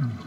Mm.